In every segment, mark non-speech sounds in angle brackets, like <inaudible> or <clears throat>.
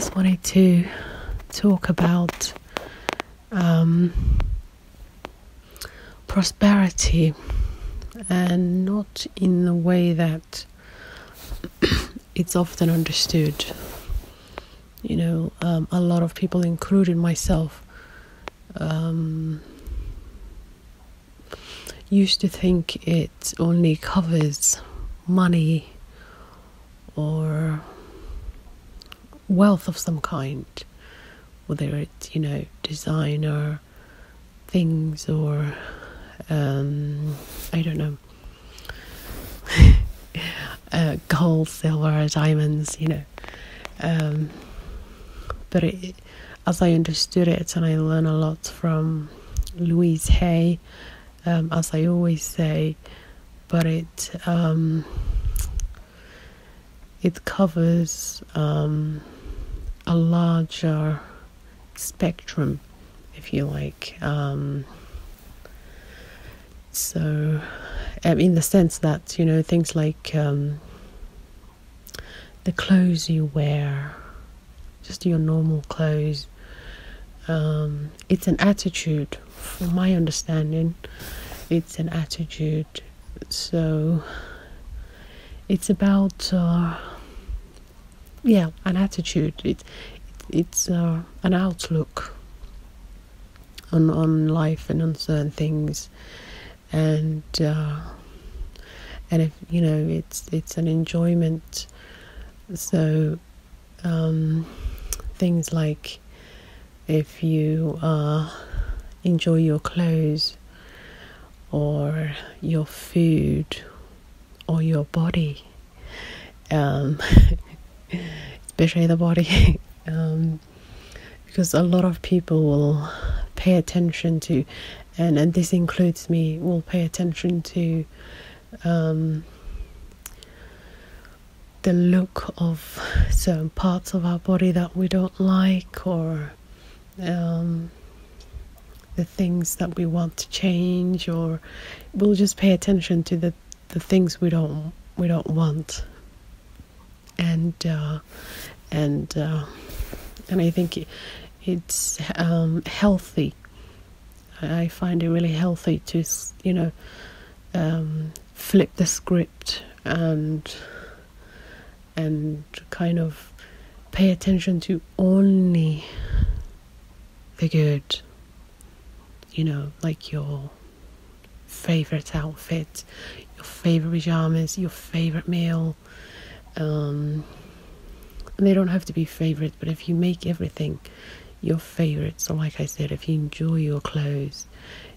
just wanted to talk about um, prosperity and not in the way that <coughs> it's often understood. You know, um, a lot of people, including myself, um, used to think it only covers money or wealth of some kind, whether it's, you know, designer things or, um, I don't know, <laughs> uh, gold, silver, diamonds, you know. Um, but it, as I understood it, and I learned a lot from Louise Hay, um, as I always say, but it um, it covers um, a larger spectrum, if you like. Um, so, in the sense that you know things like um, the clothes you wear, just your normal clothes. Um, it's an attitude, from my understanding. It's an attitude. So it's about uh, yeah, an attitude. It, it's uh, an outlook on on life and on certain things, and uh, and if you know, it's it's an enjoyment. So um, things like if you uh, enjoy your clothes or your food or your body. Um, <laughs> especially the body, <laughs> um, because a lot of people will pay attention to, and, and this includes me, will pay attention to um, the look of certain parts of our body that we don't like, or um, the things that we want to change, or we'll just pay attention to the, the things we don't we don't want and uh, and uh, and I think it's um, healthy. I find it really healthy to you know um, flip the script and and kind of pay attention to only the good. You know, like your favorite outfit, your favorite pajamas, your favorite meal um, they don't have to be favorite, but if you make everything your favorite, so like I said, if you enjoy your clothes,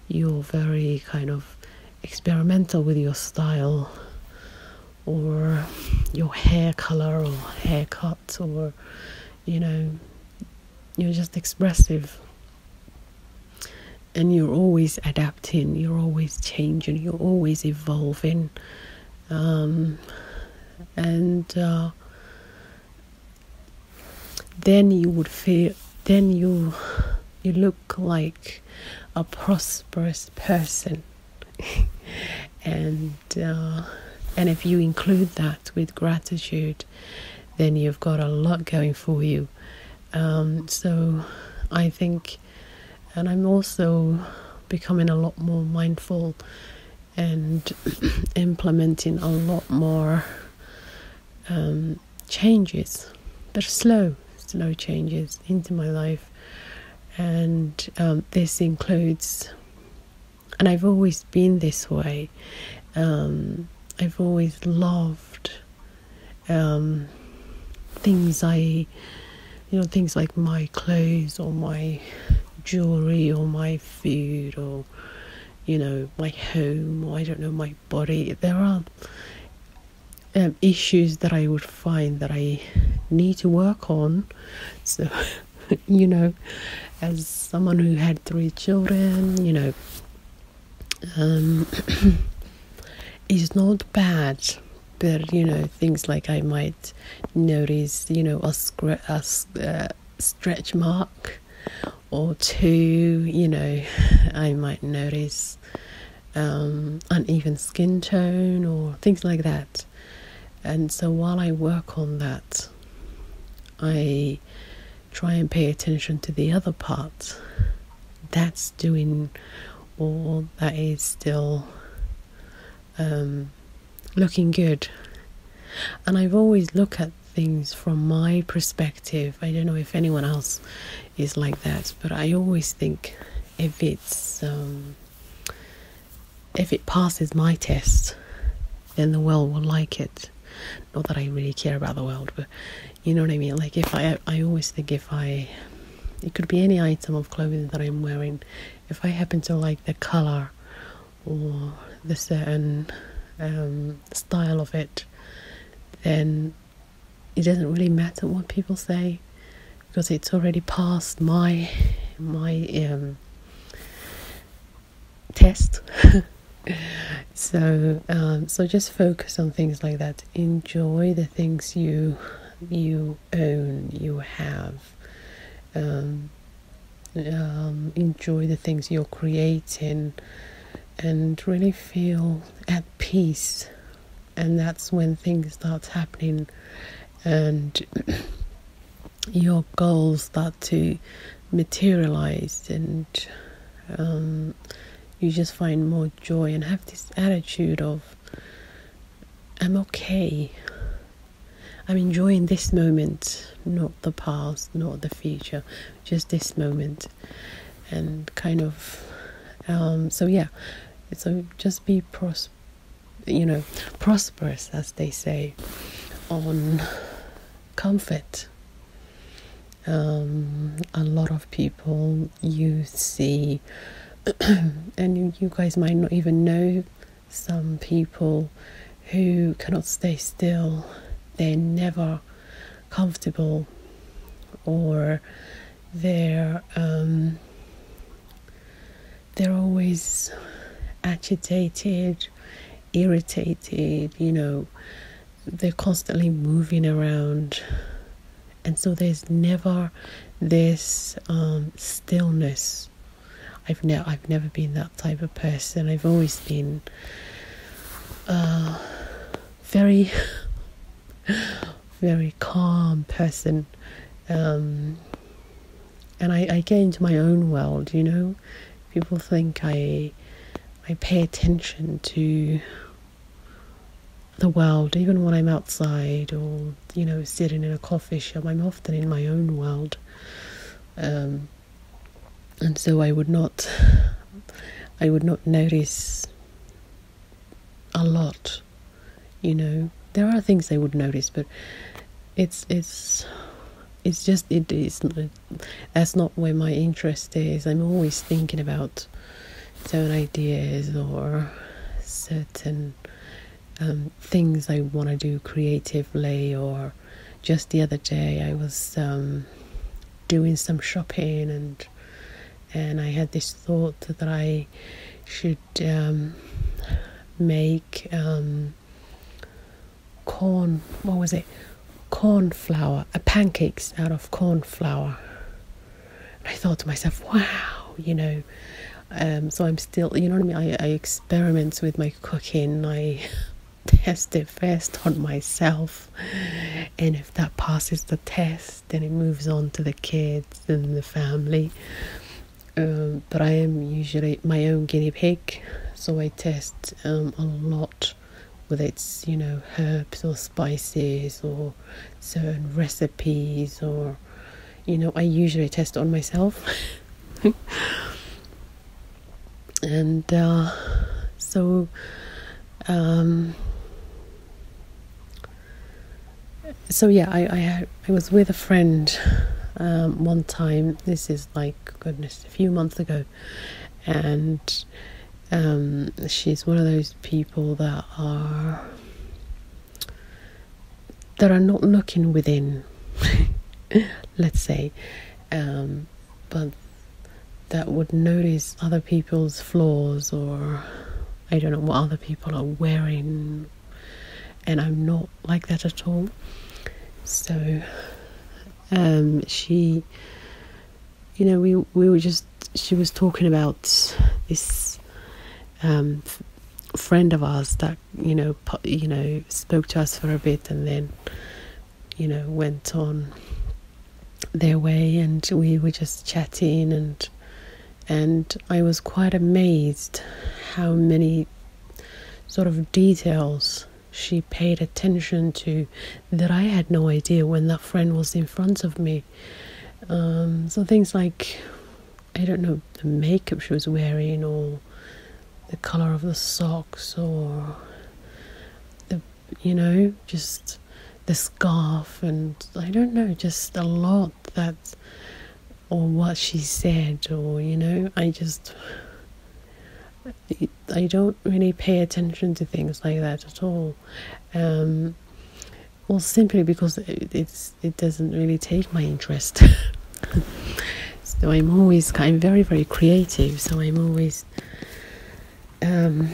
you're very kind of experimental with your style or your hair color or haircut or you know you're just expressive. And you're always adapting you're always changing you're always evolving. Um, and uh, then you would feel then you you look like a prosperous person. <laughs> And uh, and if you include that with gratitude then you've got a lot going for you. Um, so I think and I'm also becoming a lot more mindful and <clears throat> implementing a lot more um, changes, but slow, slow changes into my life. And um, this includes, and I've always been this way. Um, I've always loved um, things I, you know, things like my clothes or my jewelry or my food or, you know, my home or I don't know, my body. There are um, issues that I would find that I need to work on. So, <laughs> you know, as someone who had three children, you know, um, <clears throat> it's not bad, but you know, things like I might notice, you know, a, scr- a uh, stretch mark or two, you know, <sighs> I might notice um, uneven skin tone or things like that. And so while I work on that, I try and pay attention to the other parts, that's doing all that is still um, looking good. And I've always looked at things from my perspective. I don't know if anyone else is like that, but I always think if it's um, if it passes my test, then the world will like it. Not that I really care about the world, but you know what I mean. Like if I, I always think if I, it could be any item of clothing that I'm wearing. If I happen to like the color or the certain um, style of it, then it doesn't really matter what people say because it's already passed my my um, test. <laughs> so um, so just focus on things like that. Enjoy the things you you own, you have. Um, um, enjoy the things you're creating and really feel at peace and that's when things start happening and <clears throat> your goals start to materialize and um, you just find more joy and have this attitude of i'm okay. I'm enjoying this moment not the past not the future just this moment. And kind of um, so yeah so just be pros you know prosperous as they say on comfort. Um, a lot of people you see <clears throat> and you guys might not even know some people who cannot stay still. They're never comfortable or they're um, they're always agitated irritated you know. They're constantly moving around. And so there's never this um, stillness I've never I've never been that type of person. I've always been uh, very <laughs> very calm person. Um, and I, I get into my own world you know? People think I I pay attention to the world, even when I'm outside or, you know, sitting in a coffee shop, I'm often in my own world. Um, and so I would not, I would not notice a lot, you know. There are things I would notice, but it's, it's, it's just, it is, that's not where my interest is. I'm always thinking about certain ideas or certain um, things I want to do creatively, or just the other day I was um, doing some shopping and and I had this thought that I should um, make um, corn. What was it? Corn flour, uh, pancakes out of corn flour. And I thought to myself, wow, you know. Um, so I'm still, you know what I mean. I, I experiment with my cooking. I <laughs> test it first on myself and if that passes the test then it moves on to the kids and the family um, but i am usually my own guinea pig so i test um, a lot whether it's you know herbs or spices or certain recipes or you know i usually test on myself. <laughs> And uh, so um, so yeah, I, I I was with a friend um, one time. This is like goodness, a few months ago, and um, she's one of those people that are that are not looking within. <laughs> let's say, um, but that would notice other people's flaws or I don't know what other people are wearing, and I'm not like that at all. So um, she, you know, we we were just she was talking about this um, f- friend of ours that you know you know spoke to us for a bit and then you know went on their way, and we were just chatting, and and I was quite amazed how many sort of details she paid attention to that I had no idea when that friend was in front of me. Um, so things like, I don't know, the makeup she was wearing, or the color of the socks, or the, you know, just the scarf, and I don't know, just a lot that, or what she said, or, you know, I just. I don't really pay attention to things like that at all. Um, well, simply because it, it's it doesn't really take my interest. <laughs> so I'm always I'm very very creative. So I'm always um,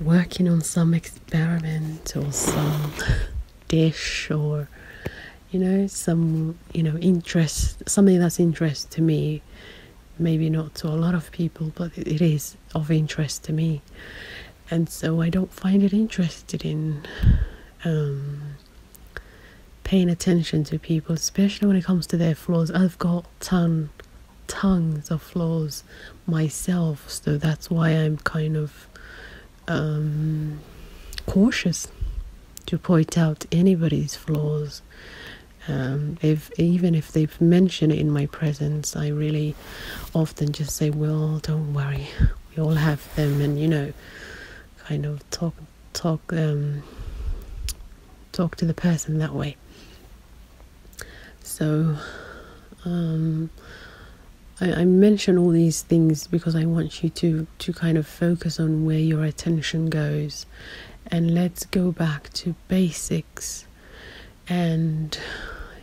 working on some experiment or some <laughs> dish or you know some you know interest something that's interest to me maybe not to a lot of people but it is of interest to me and so i don't find it interested in um, paying attention to people especially when it comes to their flaws i've got ton tons of flaws myself so that's why i'm kind of um, cautious to point out anybody's flaws. Um, if even if they've mentioned it in my presence, I really often just say, "Well, don't worry, we all have them," and you know, kind of talk talk um, talk to the person that way. So, um, I, I mention all these things because I want you to to kind of focus on where your attention goes, and let's go back to basics. And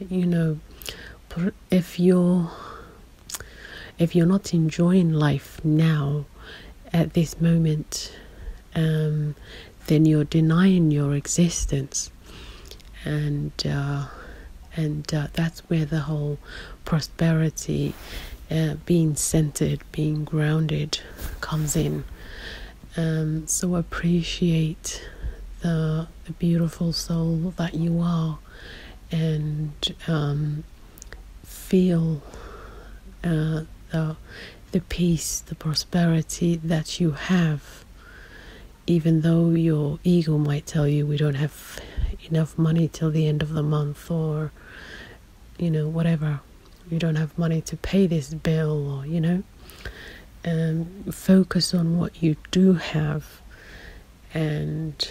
you know, if you're if you're not enjoying life now, at this moment, um, then you're denying your existence, and uh, and uh, that's where the whole prosperity uh, being centered, being grounded comes in. Um, so appreciate the, the beautiful soul that you are and um, feel uh, the, the peace, the prosperity that you have. Even though your ego might tell you we don't have enough money till the end of the month or, you know, whatever you don't have money to pay this bill or you know um, focus on what you do have and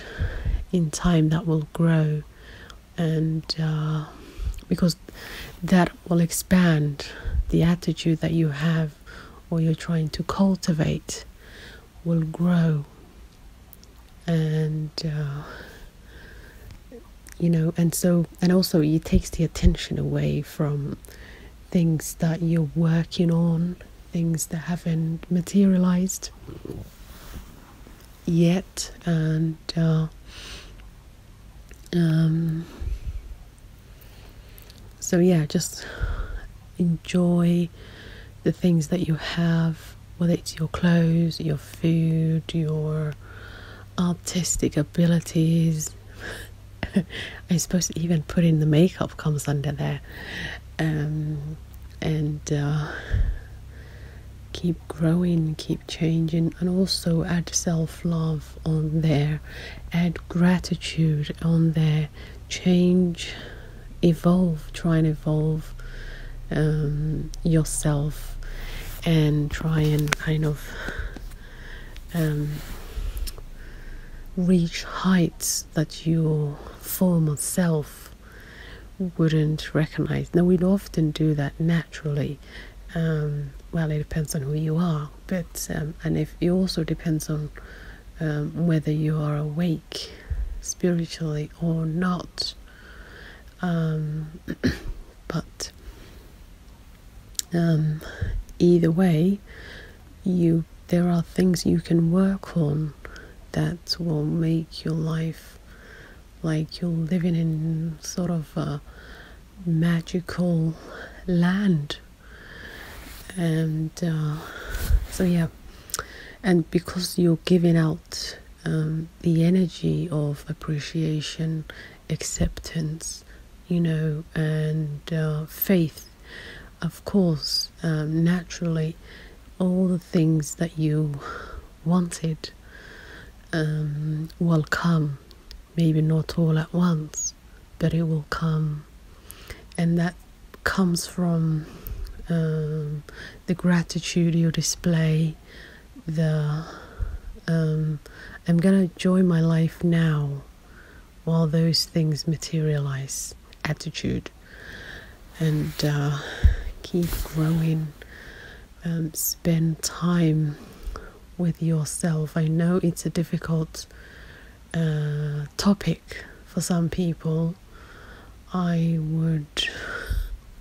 in time that will grow and uh, because that will expand the attitude that you have or you're trying to cultivate will grow. And uh, you know and so and also it takes the attention away from things that you're working on, things that haven't materialized yet, and uh, um, so yeah, just enjoy the things that you have, whether it's your clothes, your food, your artistic abilities. <laughs> I suppose even putting the makeup comes under there. Um, and uh, keep growing, keep changing, and also add self love on there, add gratitude on there, change, evolve, try and evolve um, yourself, and try and kind of um, reach heights that your former self wouldn't recognize. Now, we'd often do that naturally. Um, well, it depends on who you are, but um, and if it also depends on um, whether you are awake spiritually or not. Um, <clears throat> but um, either way, you there are things you can work on that will make your life like you're living in sort of a magical land. And uh, so, yeah, and because you're giving out um, the energy of appreciation, acceptance, you know, and uh, faith of course, um, naturally, all the things that you wanted um, will come. Maybe not all at once, but it will come. And that comes from um, the gratitude you display, the um, I'm gonna enjoy my life now while those things materialize attitude. And uh, keep growing um, spend time with yourself. I know it's a difficult uh, topic for some people. I would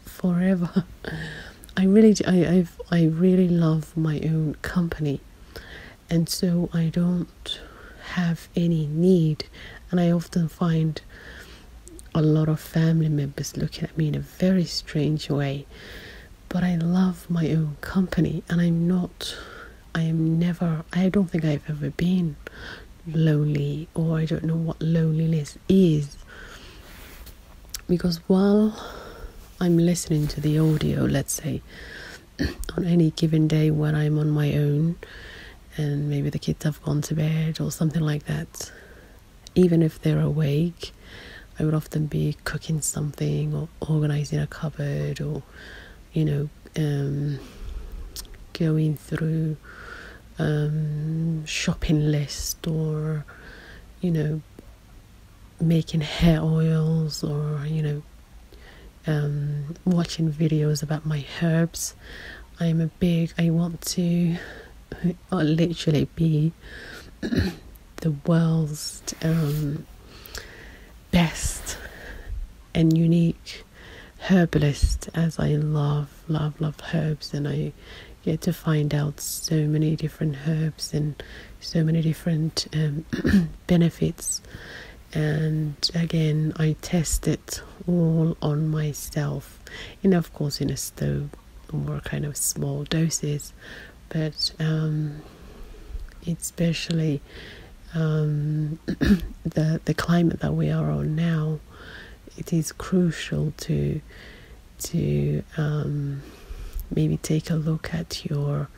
forever <laughs> i really I, I've, i really love my own company. And so i don't have any need. And I often find a lot of family members looking at me in a very strange way. But I love my own company, and I'm not, I am never, I don't think I've ever been lonely, or I don't know what loneliness is. Because while I'm listening to the audio, let's say, <clears throat> on any given day when I'm on my own, and maybe the kids have gone to bed or something like that, even if they're awake, I would often be cooking something or organizing a cupboard or, you know, um, going through um, shopping list or, you know, making hair oils or, you know, um, watching videos about my herbs. I'm a big, I want to literally be <clears throat> the world's um, best and unique herbalist as I love, love, love herbs and I get to find out so many different herbs and so many different um, <clears throat> benefits. And again, I test it all on myself, and of course, in a stove or kind of small doses, but um, especially um, <clears throat> the the climate that we are on now, it is crucial to to um, maybe take a look at your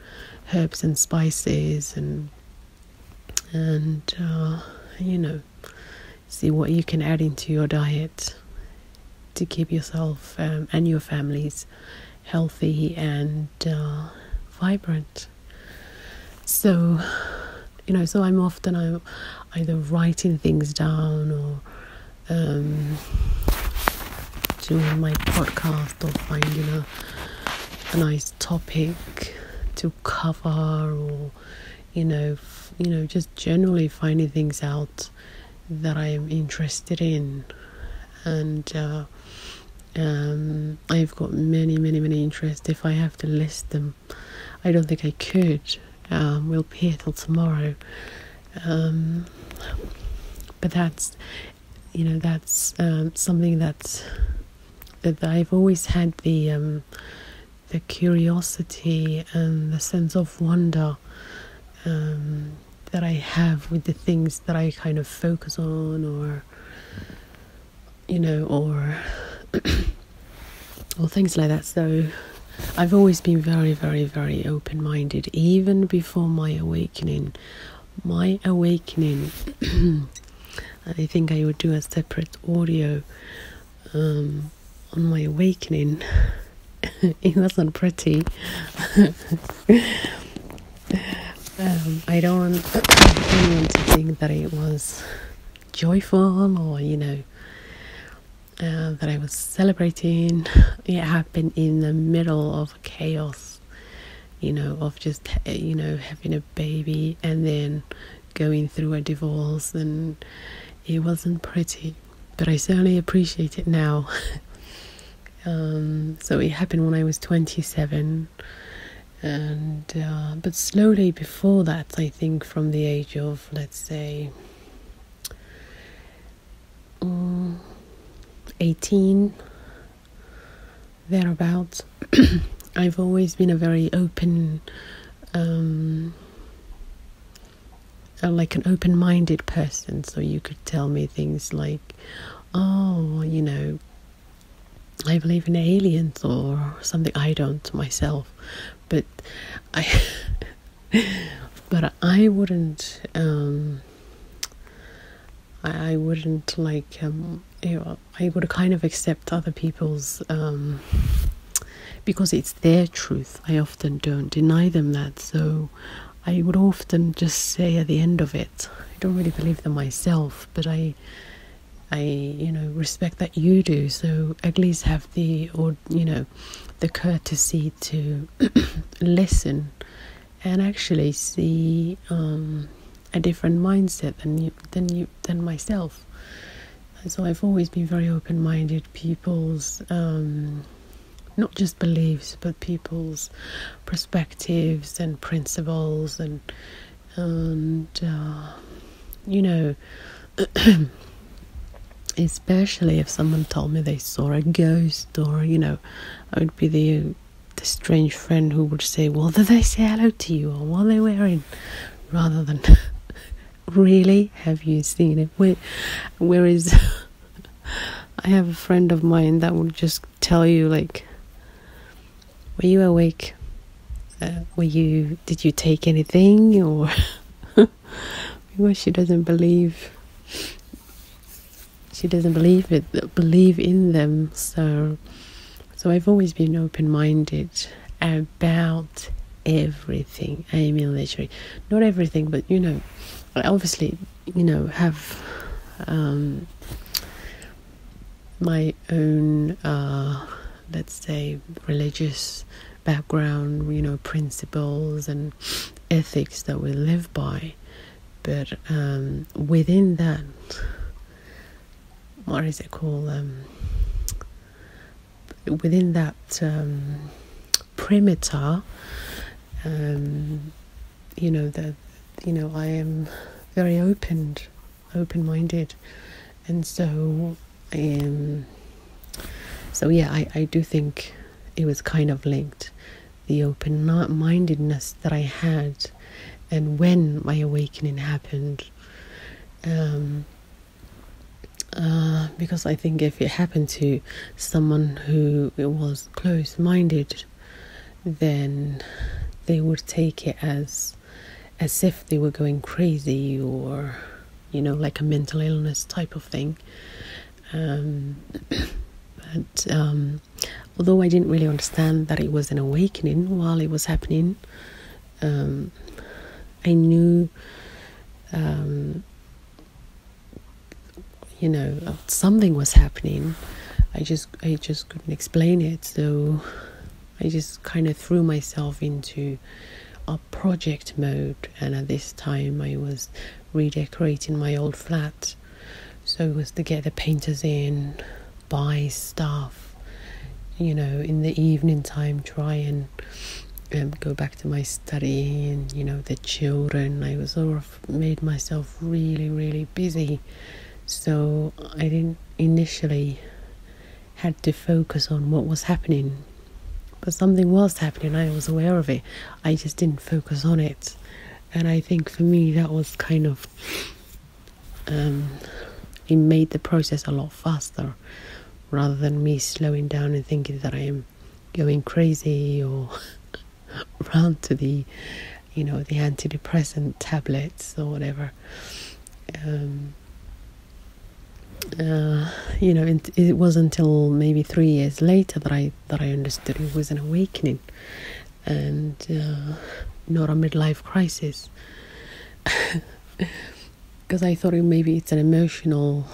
herbs and spices and and uh, you know see what you can add into your diet to keep yourself um, and your families healthy and uh, vibrant. So you know so i'm often I'm either writing things down or um, doing my podcast or finding a, a nice topic to cover or you know f- you know just generally finding things out that i'm interested in and uh, um, I've got many, many, many interests. If I have to list them, I don't think I could um, we'll be here till tomorrow. Um, but that's, you know, that's um, something that's that I've always had the um, the curiosity and the sense of wonder um, that I have with the things that I kind of focus on, or you know, or <coughs> or things like that. So I've always been very, very, very open minded, even before my awakening. My awakening, <clears throat> I think I would do a separate audio um, on my awakening. <laughs> it wasn't pretty. <laughs> um, I don't <coughs> want anyone to think that it was joyful or, you know, uh, that I was celebrating. It happened in the middle of chaos, you know, of just, you know, having a baby and then going through a divorce, and it wasn't pretty, but I certainly appreciate it now. <laughs> um, so it happened when I was 27. And uh, but slowly before that, I think from the age of let's say 18 thereabouts <clears throat> i've always been a very open um, uh, like an open-minded person so you could tell me things like oh you know I believe in aliens or something. I don't myself, but I, <laughs> but I wouldn't. Um, I, I wouldn't like. Um, you know, I would kind of accept other people's. Um, because it's their truth. I often don't deny them that. So I would often just say at the end of it, I don't really believe them myself, but I I you know respect that you do. So at least have the or you know the courtesy to <clears throat> listen and actually see um, a different mindset than you than you than myself. So I've always been very open-minded. People's um, not just beliefs, but people's perspectives and principles, and and uh, you know, <clears throat> especially if someone told me they saw a ghost, or you know, I would be the the strange friend who would say, "Well, did they say hello to you, or what are they wearing?" Rather than, <laughs> "Really, have you seen it?" Where, whereas. <laughs> I have a friend of mine that would just tell you like were you awake? Uh, were you? Did you take anything, or <laughs> because she doesn't believe? She doesn't believe it. Believe in them. So, so I've always been open-minded about everything. I mean, literally, not everything, but you know, obviously, you know, have um, my own. Uh, let's say, religious background, you know, principles and ethics that we live by. But um, within that, what is it called? Um, within that um, perimeter, um, you know, that you know, I am very open, open-minded, and so I am so, yeah, I, I do think it was kind of linked. The open mindedness that I had, and when my awakening happened. Um, uh, because I think if it happened to someone who was close minded, then they would take it as as if they were going crazy or you know like a mental illness type of thing um, <coughs> But um, although I didn't really understand that it was an awakening while it was happening, um, I knew, um, you know, something was happening. I just I just couldn't explain it, so I just kind of threw myself into a project mode. And at this time, I was redecorating my old flat, so it was to get the painters in buy stuff, you know, in the evening time, try and um, go back to my study and, you know, the children. I was sort of made myself really, really busy. So I didn't initially had to focus on what was happening. But something was happening, and I was aware of it. I just didn't focus on it. And I think for me that was kind of um, it made the process a lot faster rather than me slowing down and thinking that I am going crazy or <laughs> run to the, you know, the antidepressant tablets or whatever. Um, uh, you know, it, it was until maybe three years later that I that I understood it was an awakening, and uh, not a midlife crisis. <laughs> Because I thought it, maybe it's an emotional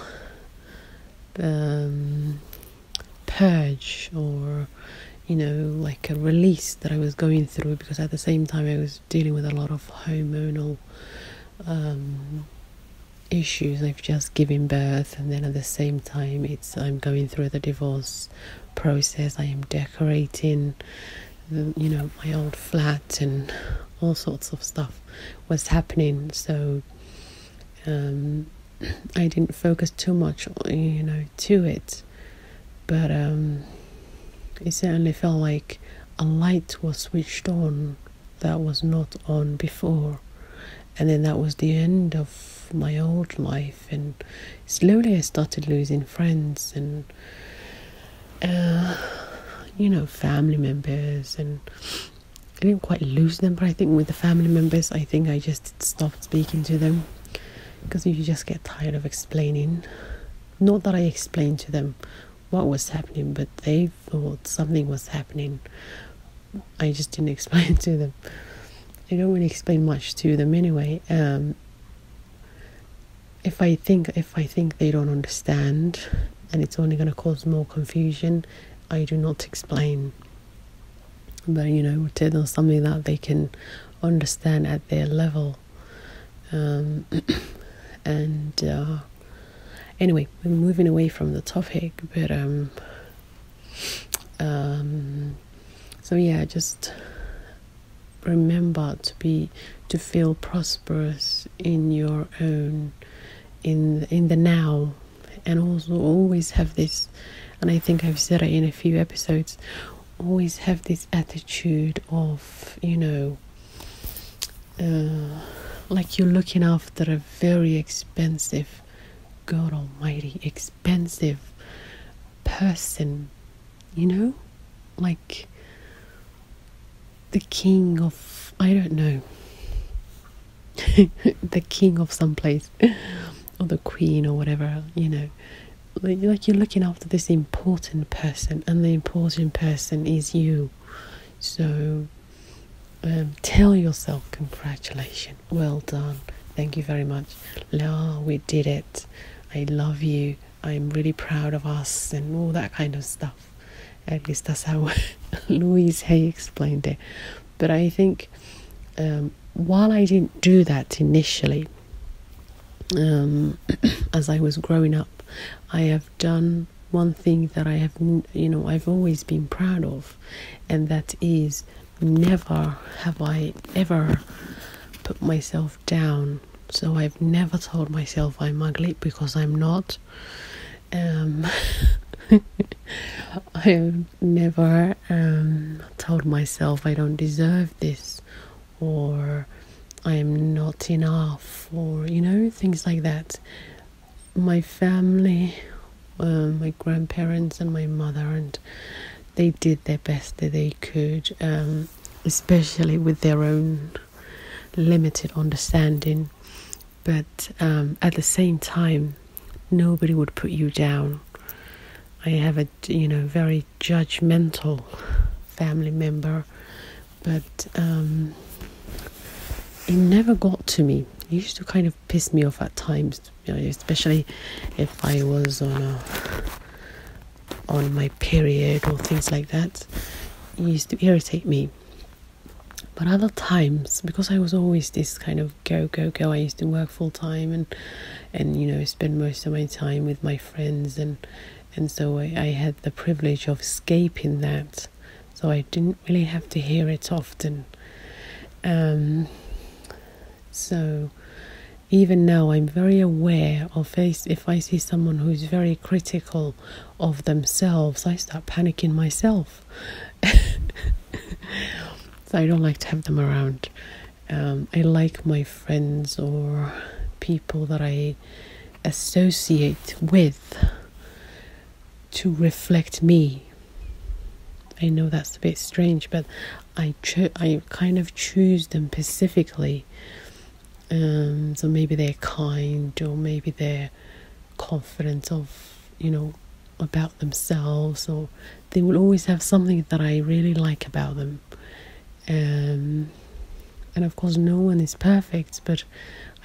um, purge or you know like a release that I was going through because at the same time I was dealing with a lot of hormonal um, issues. I've just given birth, and then at the same time, it's I'm going through the divorce process. I am decorating, the, you know, my old flat, and all sorts of stuff was happening. So um, <clears throat> I didn't focus too much, you know, to it but um, it certainly felt like a light was switched on that was not on before and then that was the end of my old life and slowly i started losing friends and uh, you know, family members, and I didn't quite lose them, but I think with the family members, I think I just stopped speaking to them because you just get tired of explaining. Not that I explained to them what was happening, but they thought something was happening. I just didn't <laughs> explain to them. I don't really explain much to them anyway. Um, if I think if I think they don't understand, and it's only going to cause more confusion, I do not explain. But you know, tell them something that they can understand at their level. Um, <coughs> and uh, anyway, we're moving away from the topic, but um, um, so yeah, just remember to be to feel prosperous in your own in in the now and also always have this and I think I've said it in a few episodes always have this attitude of you know uh, like you're looking after a very expensive God almighty expensive person you know? Like the king of I don't know. <laughs> The king of some place. Or the queen or whatever you know. Like, you're looking after this important person and the important person is you. So um, tell yourself congratulations. Well done. Thank you very much. Oh, we did it. I love you. I'm really proud of us and all that kind of stuff at least that's how <laughs> Louise Hay explained it. But I think um, while I didn't do that initially, um, <clears throat> as I was growing up, I have done one thing that I have, you know, I've always been proud of, and that is never have I ever put myself down. So I've never told myself I'm ugly because I'm not. Um, <laughs> I have never um, told myself I don't deserve this or I'm not enough or, you know, things like that. My family, uh, my grandparents, and my mother, and they did their best that they could, um, especially with their own limited understanding. But um, at the same time, nobody would put you down I have a you know very judgmental family member, but um, it never got to me. It used to kind of piss me off at times, you know, especially if I was on a on my period or things like that. It used to irritate me. But other times, because I was always this kind of go go go, I used to work full time and and you know spend most of my time with my friends and and so I, I had the privilege of escaping that. So I didn't really have to hear it often. Um, so even now I'm very aware of if I see someone who's very critical of themselves I start panicking myself <laughs> I don't like to have them around um, I like my friends or people that I associate with to reflect me. I know that's a bit strange, but I cho- I kind of choose them specifically. Um, so maybe they're kind, or maybe they're confident of, you know, about themselves, or they will always have something that I really like about them. Um, and of course, no one is perfect, but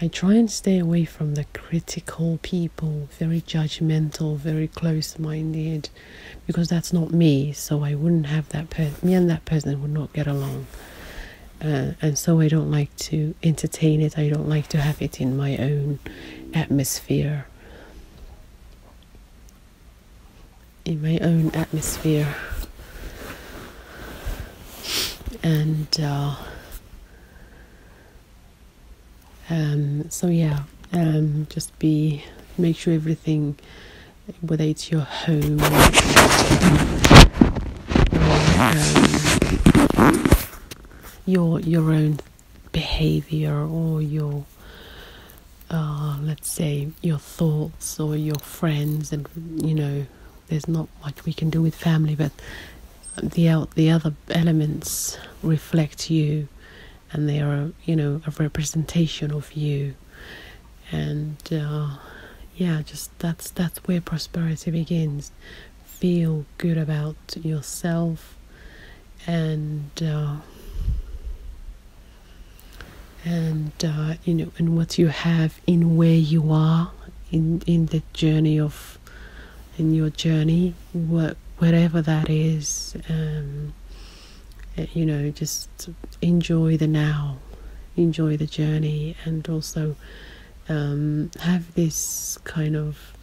I try and stay away from the critical people, very judgmental, very close minded, because that's not me. So I wouldn't have that person, me and that person would not get along. Uh, and so I don't like to entertain it, I don't like to have it in my own atmosphere. In my own atmosphere. And, uh, um, so yeah, um, just be make sure everything, whether it's your home um, your your own behavior or your uh, let's say your thoughts or your friends and you know there's not much we can do with family, but the the other elements reflect you, and they are you know a representation of you, and uh, yeah, just that's that's where prosperity begins. Feel good about yourself, and. Uh, and uh, you know and what you have in where you are in in the journey of in your journey what wherever that is um, eh, you know just enjoy the now enjoy the journey and also um, have this kind of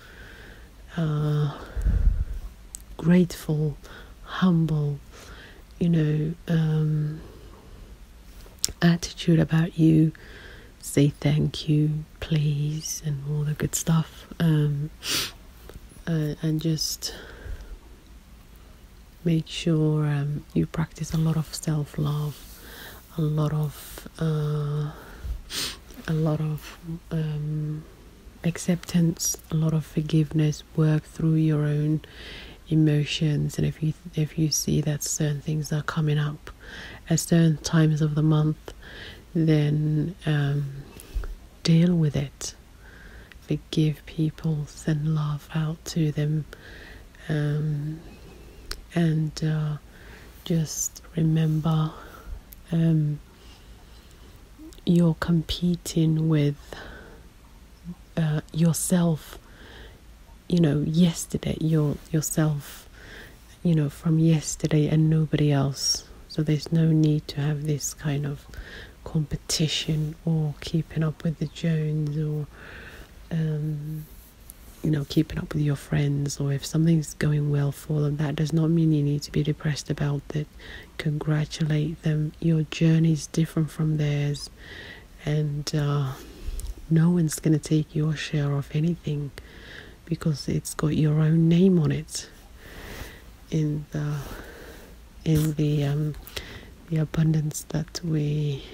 uh, grateful humble you know um, attitude about you. Say thank you please and all the good stuff um, uh, and just make sure um, you practice a lot of self-love a lot of uh, a lot of um, acceptance a lot of forgiveness work through your own emotions. And if you if you see that certain things are coming up at certain times of the month then um, deal with it. Forgive people send love out to them um, and uh, just remember um, you're competing with uh, yourself. You know yesterday your yourself you know from yesterday and nobody else. So there's no need to have this kind of competition or keeping up with the jones or um, you know, keeping up with your friends, or if something's going well for them, that does not mean you need to be depressed about it. Congratulate them. Your journey is different from theirs, and uh, no one's going to take your share of anything because it's got your own name on it. In the in the um, the abundance that we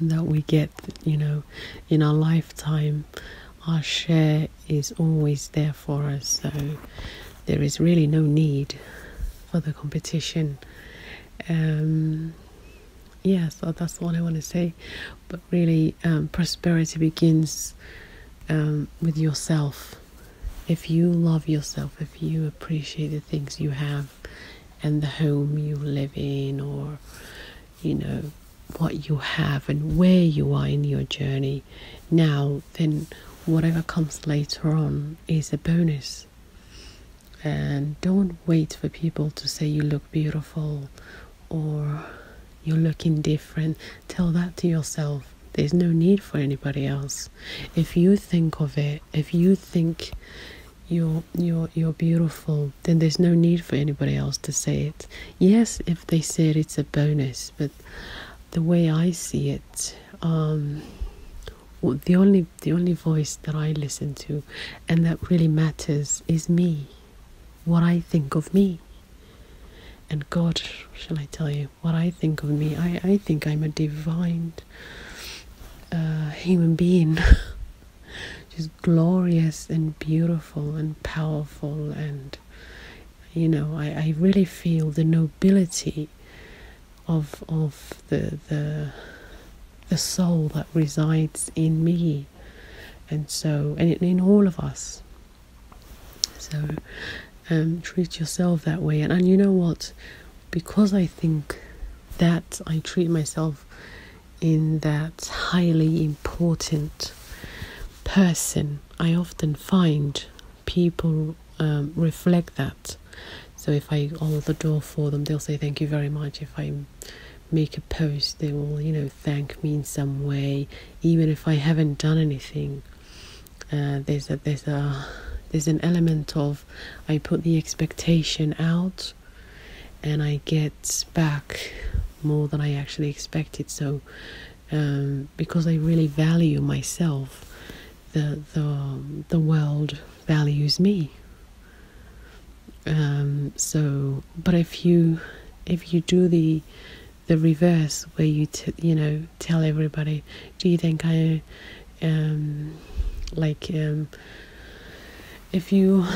that we get, you know, in our lifetime our share is always there for us. So there is really no need for the competition. Um, yeah, so that's all I want to say. But really, um, prosperity begins um, with yourself. If you love yourself, if you appreciate the things you have and the home you live in, or you know, what you have and where you are in your journey now, then whatever comes later on is a bonus. And don't wait for people to say you look beautiful or you're looking different. Tell that to yourself. There's no need for anybody else. If you think of it, if you think you're you're you're beautiful, then there's no need for anybody else to say it. Yes, if they say it, it's a bonus. But the way I see it, um, the only the only voice that I listen to and that really matters is me what I think of me. And God shall I tell you what I think of me I, I think I'm a divine uh, human being. <laughs> Just glorious and beautiful and powerful and you know I, I really feel the nobility of of the the the soul that resides in me. And so and in all of us. So um, treat yourself that way. And, and you know what? Because i think that i treat myself in that highly important person i often find people um, reflect that. So if i hold the door for them they'll say thank you very much. If i'm make a post, they will, you know, thank me in some way, even if I haven't done anything. Uh, there's a there's a there's an element of I put the expectation out, and I get back more than I actually expected. So, um, because I really value myself, the the the world values me. Um, so, but if you if you do the the reverse where you t- you know tell everybody do you think i um like um if you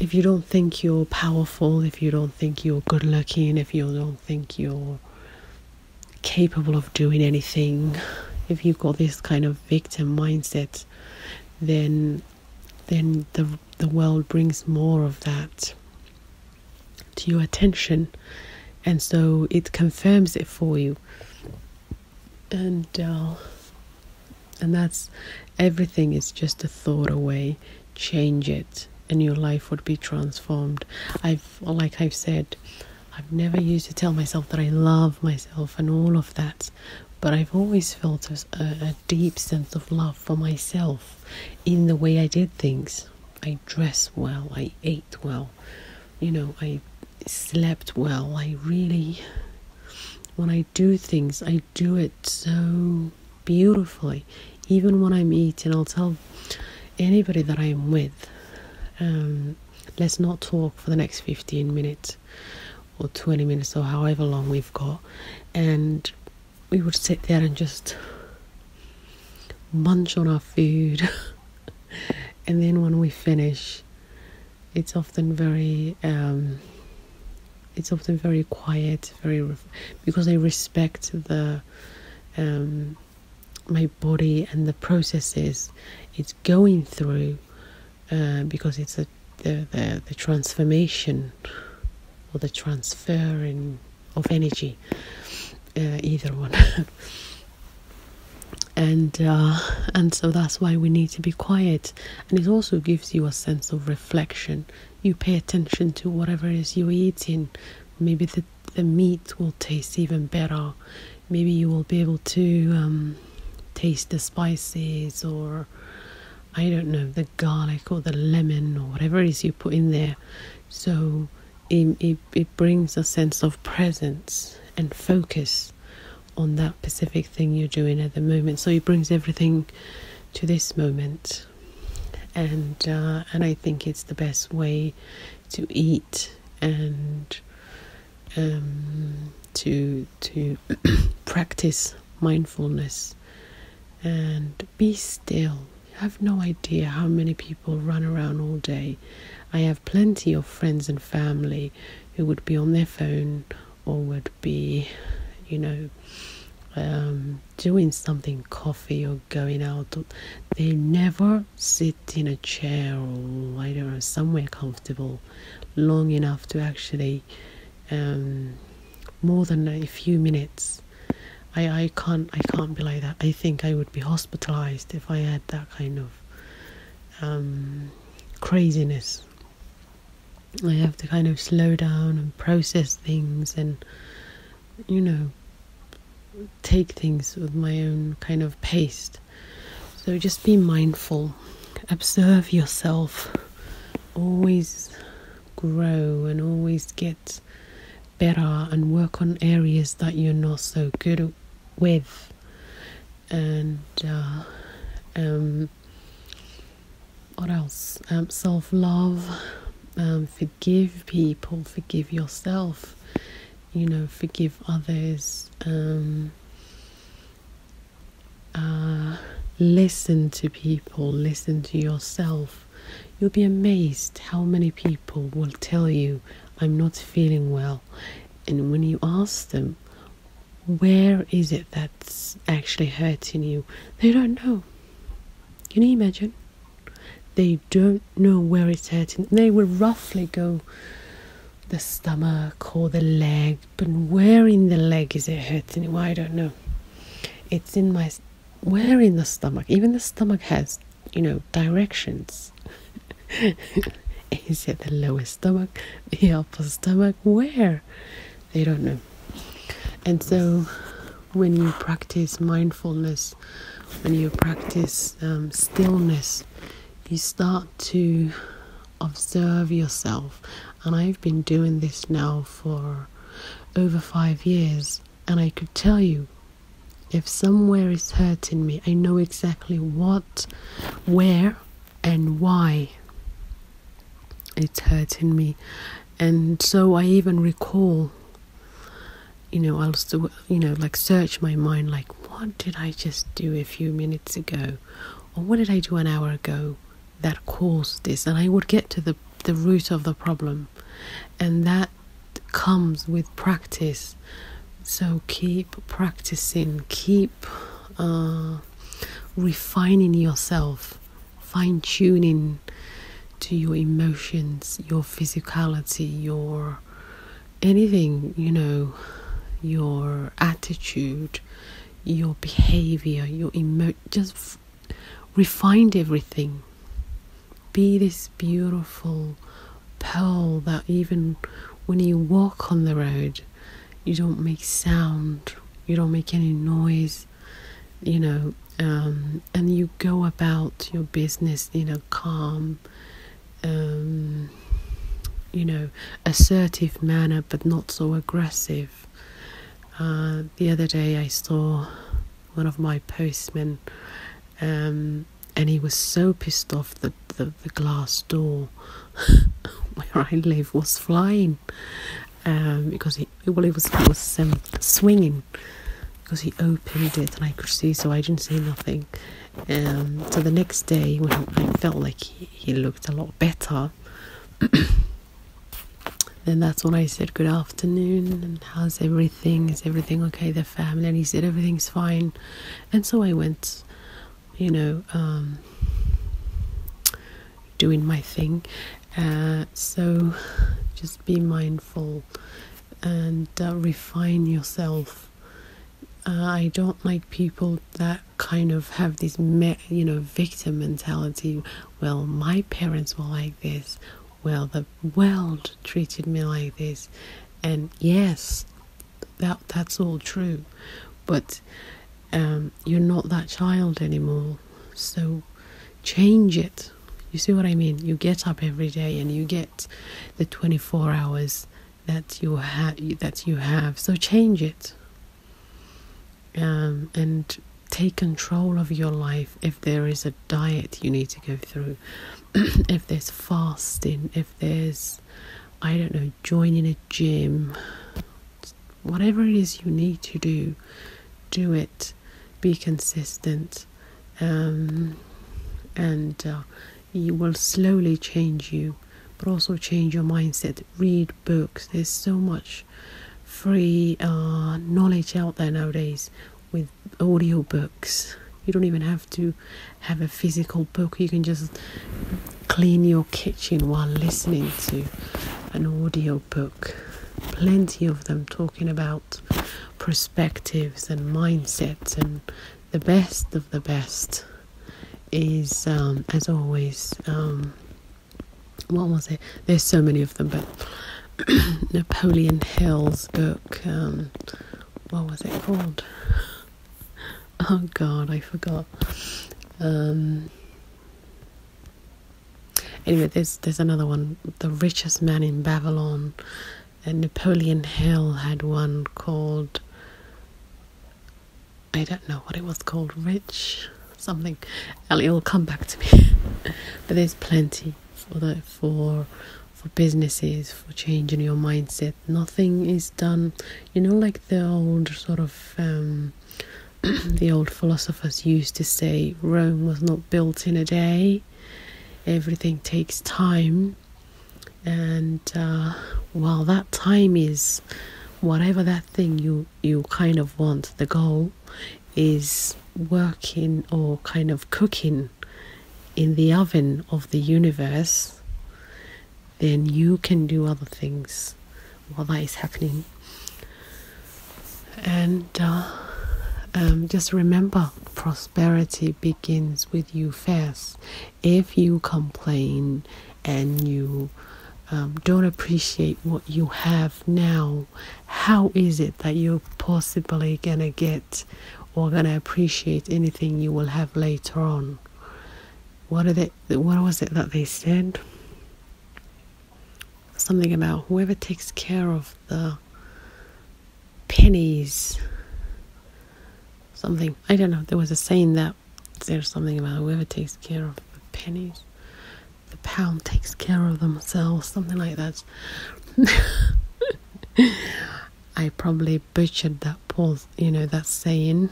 if you don't think you're powerful, if you don't think you're good looking, if you don't think you're capable of doing anything, if you've got this kind of victim mindset, then then the the world brings more of that to your attention, and so it confirms it for you. And uh, and that's everything is just a thought away. Change it, and your life would be transformed. I've like I've said. I've never used to tell myself that I love myself and all of that, but I've always felt a, a, deep sense of love for myself in the way I did things. I dress well, I ate well, you know, I slept well. I really, when I do things, I do it so beautifully. Even when I'm eating, I'll tell anybody that I'm with, um, let's not talk for the next 15 minutes or 20 minutes or however long we've got. And we would sit there and just munch on our food. <laughs> and then when we finish, it's often very um, it's often very quiet, very because I respect the um, my body and the processes it's going through uh, because it's a the, the the transformation or the transferring of energy uh, either one. <laughs> and uh, and so that's why we need to be quiet. And it also gives you a sense of reflection. You pay attention to whatever it is you're eating. Maybe the the meat will taste even better. Maybe you will be able to um, taste the spices or I don't know the garlic or the lemon or whatever it is you put in there. So it, it, it brings a sense of presence and focus on that specific thing you're doing at the moment. So it brings everything to this moment, and uh, and I think it's the best way to eat and um, to to <clears throat> practice mindfulness and be still. You have no idea how many people run around all day. I have plenty of friends and family who would be on their phone or would be, you know, um, doing something, coffee or going out. They never sit in a chair or I don't know somewhere comfortable long enough to actually um, more than a few minutes. I, I can't I can't be like that. I think I would be hospitalized if I had that kind of um, craziness. I have to kind of slow down and process things and, you know, take things with my own kind of pace. So just be mindful, observe yourself, always grow and always get better and work on areas that you're not so good with. And, uh, um, what else? Um, self love um, forgive people, forgive yourself, you know, forgive others, um, uh, listen to people, listen to yourself. You'll be amazed how many people will tell you, I'm not feeling well. And when you ask them, where is it that's actually hurting you? They don't know. Can you imagine? they don't know where it's hurting. They will roughly go the stomach or the leg, but where in the leg is it hurting? Well, I don't know. It's in my where in the stomach. Even the stomach has, you know, directions. <laughs> is it the lower stomach, the upper stomach? Where? They don't know. And so, when you practice mindfulness, when you practice um, stillness, you start to observe yourself. And I've been doing this now for over five years, and I could tell you if somewhere is hurting me, I know exactly what, where, and why it's hurting me. And so I even recall, you know, I'll still, you know, like search my mind, like, what did I just do a few minutes ago? Or what did I do an hour ago? that caused this and I would get to the the root of the problem and that comes with practice. So keep practicing. Keep uh, refining yourself. Fine tuning to your emotions your physicality your anything you know your attitude your behavior your emo just f- refined everything. Be this beautiful pearl that even when you walk on the road, you don't make sound, you don't make any noise, you know, um, and you go about your business in a calm, um, you know, assertive manner, but not so aggressive. Uh, the other day, I saw one of my postmen. Um, and he was so pissed off that the, the glass door <laughs> where I live was flying um, because he well it was it was um, swinging because he opened it and I could see so I didn't say nothing. Um, so the next day when I felt like he, he looked a lot better <coughs> then that's when I said good afternoon and how's everything? Is everything okay the family? And he said everything's fine. And so I went you know, um, doing my thing. Uh, so just be mindful and uh, refine yourself. Uh, I don't like people that kind of have this, you know, victim mentality. Well, my parents were like this. Well, the world treated me like this, and yes, that that's all true. But um, you're not that child anymore. So change it. You see what I mean? You get up every day and you get the 24 hours that you have that you have. So change it. Um, and take control of your life if there is a diet you need to go through <clears throat> if there's fasting if there's i don't know joining a gym whatever it is you need to do do it be consistent, um, and uh, it will slowly change you, but also change your mindset. Read books. There's so much free uh, knowledge out there nowadays with audio books. You don't even have to have a physical book. You can just clean your kitchen while listening to an audio book. Plenty of them talking about perspectives and mindsets, and the best of the best is, um, as always, um, what was it? There's so many of them, but <clears throat> Napoleon Hill's book, um, what was it called? <laughs> Oh God, I forgot. Um, anyway, there's there's another one, The Richest Man in Babylon, and Napoleon Hill had one called I don't know what it was called, Rich something. It'll come back to me. but there's plenty for for for businesses for changing your mindset. Nothing is done, you know, like the old sort of um, <clears throat> the old philosophers used to say, Rome was not built in a day. Everything takes time and uh, while that time is whatever that thing you you kind of want the goal is working or kind of cooking in the oven of the universe then you can do other things while that is happening. And uh, um, just remember prosperity begins with you first. If you complain and you um, don't appreciate what you have now, how is it that you're possibly gonna get or gonna appreciate anything you will have later on? What are they? What was it that they said? Something about whoever takes care of the pennies. Something I don't know. There was a saying that there's something about whoever takes care of the pennies the pound takes care of themselves, something like that. <laughs> I probably butchered that pause, you know, that saying.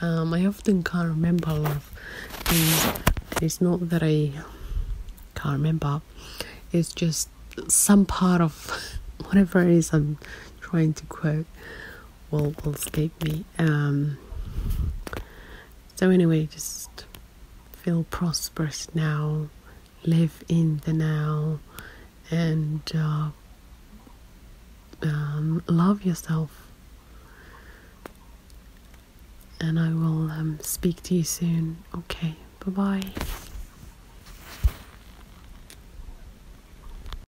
Um, I often can't remember a lot of things. It's not that I can't remember. It's just some part of <laughs> whatever it is I'm trying to quote will will escape me. Um, so anyway, just feel prosperous now, live in the now, and uh, um, love yourself. And I will um, speak to you soon. Okay, bye bye.